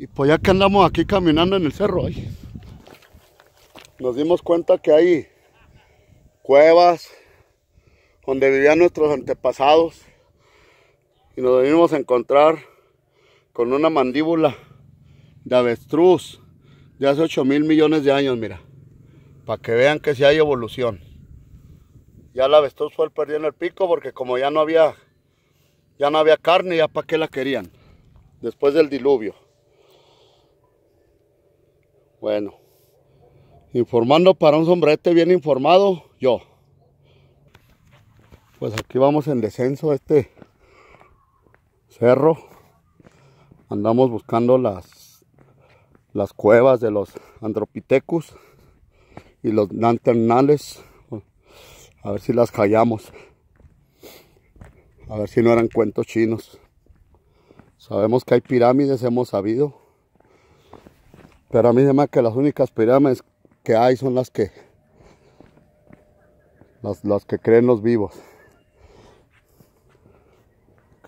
Y pues ya que andamos aquí caminando en el cerro, ahí, nos dimos cuenta que hay cuevas donde vivían nuestros antepasados y nos venimos a encontrar con una mandíbula de avestruz de hace 8 mil millones de años, mira, para que vean que si hay evolución. Ya la avestruz fue perdiendo el pico porque como ya no había, ya no había carne, ya para qué la querían, después del diluvio. Bueno, informando para un sombrete bien informado, yo. Pues aquí vamos en descenso este cerro. Andamos buscando las, las cuevas de los Andropithecus y los Nanternales. A ver si las callamos. A ver si no eran cuentos chinos. Sabemos que hay pirámides, hemos sabido. Pero a mí se me que las únicas pirámides que hay son las que las, que creen los vivos.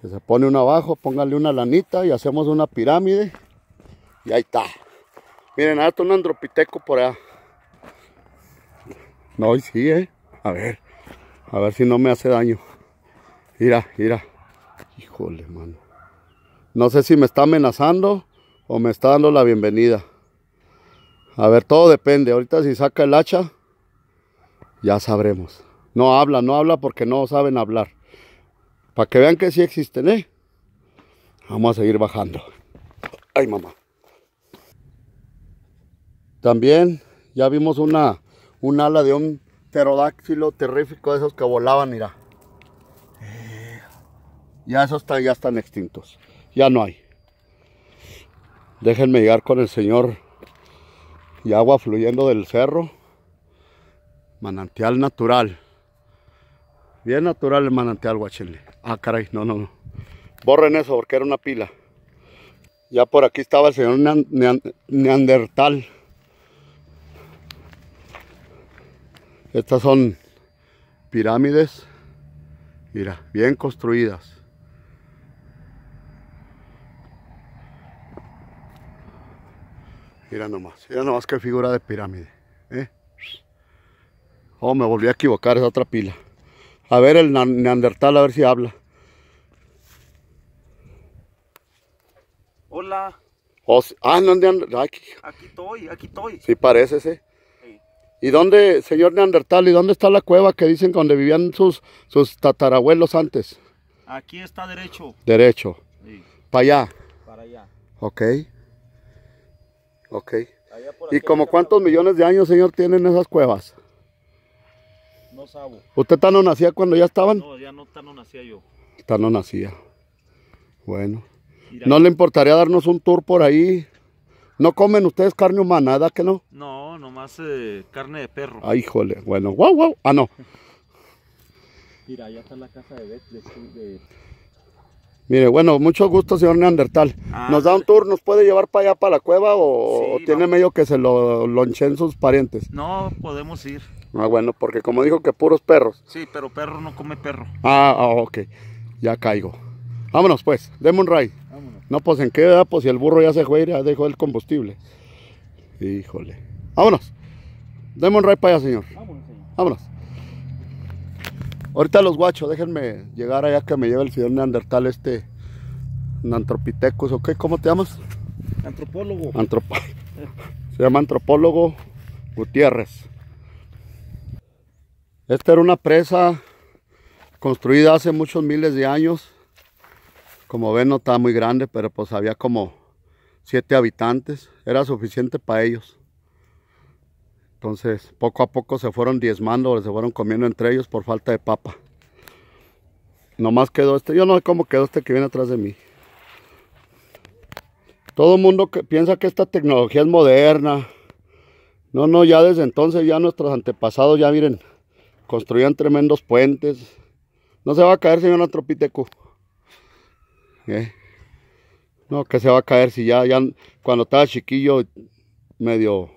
Que se pone uno abajo, póngale una lanita y hacemos una pirámide. Y ahí está. Miren, ahí está un andropiteco por allá. No, y sí, eh. A ver. A ver si no me hace daño. Mira, mira. Híjole, mano. No sé si me está amenazando o me está dando la bienvenida. A ver, todo depende. Ahorita si saca el hacha, ya sabremos. No habla, no habla porque no saben hablar. Para que vean que sí existen, ¿eh? Vamos a seguir bajando. Ay, mamá. También ya vimos una, un ala de un pterodáctilo terrífico de esos que volaban, mira. Ya esos ya están extintos. Ya no hay. Déjenme llegar con el señor y agua fluyendo del cerro. Manantial natural. Bien natural el manantial, guachile. Ah, caray, no, no, no. Borren eso porque era una pila. Ya por aquí estaba el señor Neandertal. Estas son pirámides. Mira, bien construidas. Mira nomás, mira nomás qué figura de pirámide. ¿eh? Oh, me volví a equivocar, es otra pila. A ver el neandertal, a ver si habla. Hola. Oh, ah, no, aquí. aquí estoy, aquí estoy. Sí, parece, sí. ¿Y dónde, señor Neandertal, y dónde está la cueva que dicen donde vivían sus, sus tatarabuelos antes? Aquí está derecho. Derecho. Para allá. Para allá. Ok. Ok. ¿Y como cuántos millones de años, señor, tienen esas cuevas? No sabo. ¿Usted tan no nacía cuando ya estaban? No, ya no tan no nacía yo. Tan no nacía. Bueno. ¿No le importaría darnos un tour por ahí? ¿No comen ustedes carne humana, ¿verdad que no? No, nomás eh, carne de perro. Ay, híjole. Bueno, guau, guau. Ah, no. Mira, allá está la casa de Beth, de, Mire, bueno, mucho gusto, señor Neandertal. Ah, ¿Nos da un tour? ¿Nos puede llevar para allá, para la cueva o, Sí, tiene medio que se lo lonchen sus parientes? No, podemos ir. Ah, bueno, porque como dijo que puros perros. Sí, pero perro no come perro. Ah, ah, ok. Ya caigo. Vámonos pues, deme un ride. Vámonos. No, pues en qué edad, pues si el burro ya se fue, ya dejó el combustible. Híjole. Vámonos. Deme un ride para allá, señor. Vámonos, señor. Vámonos. Ahorita los guachos, déjenme llegar allá que me lleve el señor Neandertal este Nantropithecus, ¿ok? ¿Cómo te llamas? Antropólogo. Antropo- Se llama antropólogo Gutiérrez. Esta era una presa construida hace muchos miles de años. Como ven no estaba muy grande, pero pues había como siete habitantes. Era suficiente para ellos. Entonces poco a poco se fueron diezmando, se fueron comiendo entre ellos por falta de papa. Nomás quedó este, yo no sé cómo quedó este que viene atrás de mí. Todo el mundo que piensa que esta tecnología es moderna. No, no, ya desde entonces ya nuestros antepasados ya miren, construían tremendos puentes. No se va a caer, señor Antropiteco. ¿Eh? No, que se va a caer si ya, ya cuando estaba chiquillo medio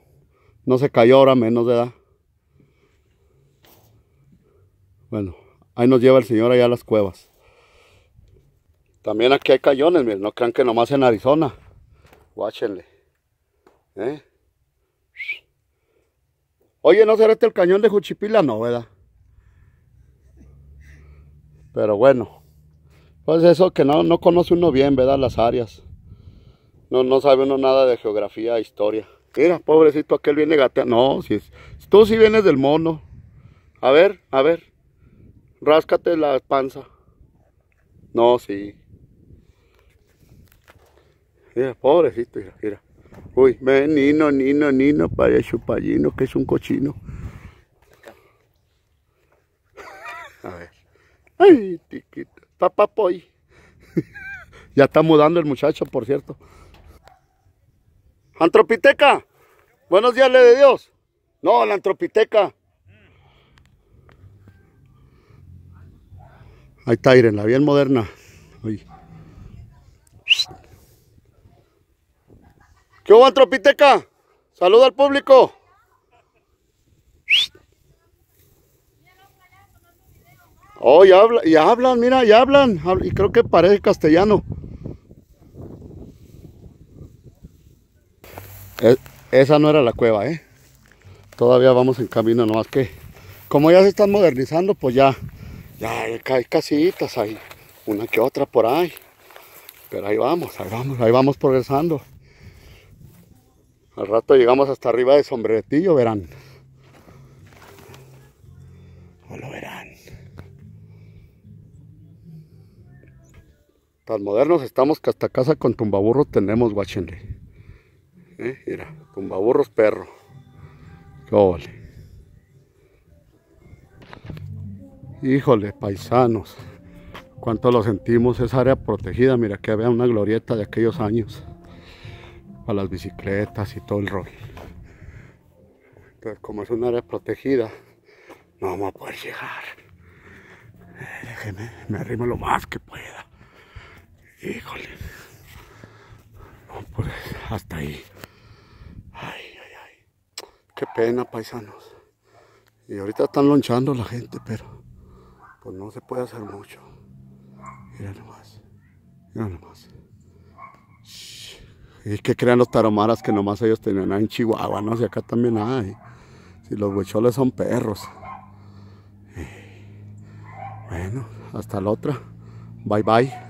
no se cayó ahora menos de edad. Bueno, ahí nos lleva el señor allá a las cuevas. También aquí hay cañones, miren, no crean que nomás en Arizona. Guáchenle. ¿Eh? Oye, ¿no será este el cañón de Juchipila? No, ¿verdad? Pero bueno. Pues eso que no, no conoce uno bien, ¿verdad? Las áreas. No, no sabe uno nada de geografía, historia. Mira, pobrecito, aquel viene gateando. No, si es, tú sí vienes del mono. A ver, a ver. Ráscate la panza. No, sí. Mira, pobrecito, mira, mira. Uy, ven, Nino, Nino, Nino, para chupallino, que es un cochino. A ver. Ay, tiquito. Papá Poy. ya está mudando el muchacho, por cierto. Antropiteca. Buenos días, le de Dios. No, la antropiteca. Ahí está, Irene, la bien moderna. Uy. ¿Qué hubo, antropiteca? Saluda al público. Oh, ya, habla, ya hablan, mira, ya hablan. Y creo que parece castellano. Esa no era la cueva, ¿eh? Todavía vamos en camino, nomás que como ya se están modernizando, pues ya, ya hay casitas ahí, una que otra por ahí. Pero ahí vamos, ahí vamos, ahí vamos progresando. Al rato llegamos hasta arriba de sombreretillo, verán. O lo verán. Tan modernos estamos que hasta casa con tumbaburros tenemos, guachenle. ¿Eh? Mira, tumbaburros perro. Qué Híjole, paisanos. Cuánto lo sentimos, esa área protegida. Mira que había una glorieta de aquellos años. Para las bicicletas y todo el rollo. Entonces, como es un área protegida, no vamos a poder llegar. Eh, déjeme, me arrimo lo más que pueda. Híjole. pues hasta ahí. Ay, ay, ay. Qué pena, paisanos. Y ahorita están lonchando la gente, pero pues no se puede hacer mucho. Mira nomás. Mira nomás. Y que crean los taromaras que nomás ellos tenían en Chihuahua, ¿no? Si acá también hay. Si los huicholes son perros. Bueno, hasta la otra. Bye bye.